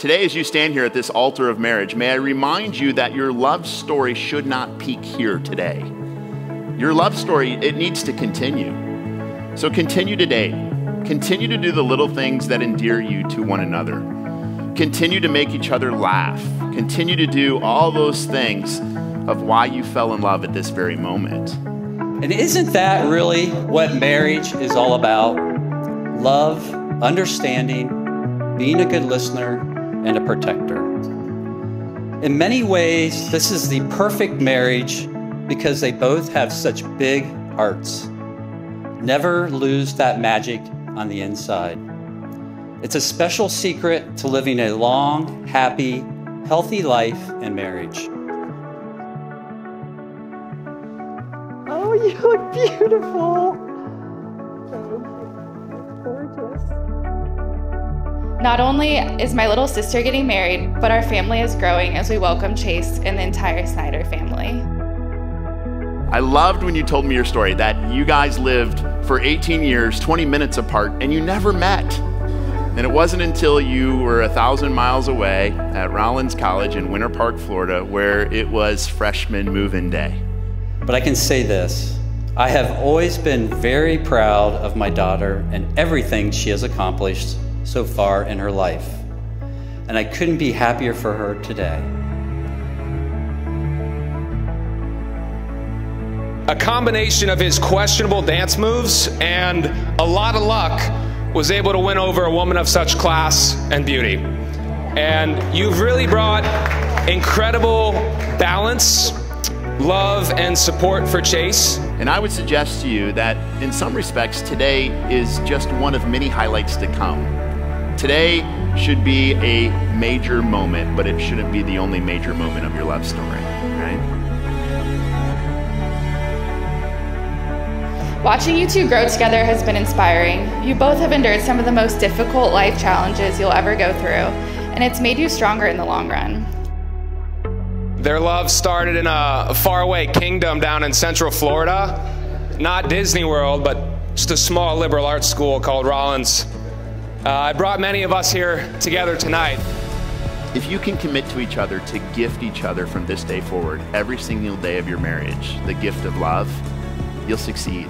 Today, as you stand here at this altar of marriage, may I remind you that your love story should not peak here today. Your love story, it needs to continue. So continue to date. Continue to do the little things that endear you to one another. Continue to make each other laugh. Continue to do all those things of why you fell in love at this very moment. And isn't that really what marriage is all about? Love, understanding, being a good listener, and a protector. In many ways, this is the perfect marriage because they both have such big hearts. Never lose that magic on the inside. It's a special secret to living a long, happy, healthy life in marriage. Oh, you look beautiful. Gorgeous. Not only is my little sister getting married, but our family is growing as we welcome Chase and the entire Snyder family. I loved when you told me your story that you guys lived for 18 years, 20 minutes apart, and you never met. And it wasn't until you were a thousand miles away at Rollins College in Winter Park, Florida, where it was freshman move in day. But I can say this I have always been very proud of my daughter and everything she has accomplished so far in her life. And I couldn't be happier for her today. A combination of his questionable dance moves and a lot of luck was able to win over a woman of such class and beauty. And you've really brought incredible balance, love, and support for Chase. And I would suggest to you that in some respects, today is just one of many highlights to come. Today should be a major moment, but it shouldn't be the only major moment of your love story, right? Watching you two grow together has been inspiring. You both have endured some of the most difficult life challenges you'll ever go through, and it's made you stronger in the long run. Their love started in a faraway kingdom down in central Florida. Not Disney World, but just a small liberal arts school called Rollins. Uh, I brought many of us here together tonight. If you can commit to each other to gift each other from this day forward, every single day of your marriage, the gift of love, you'll succeed.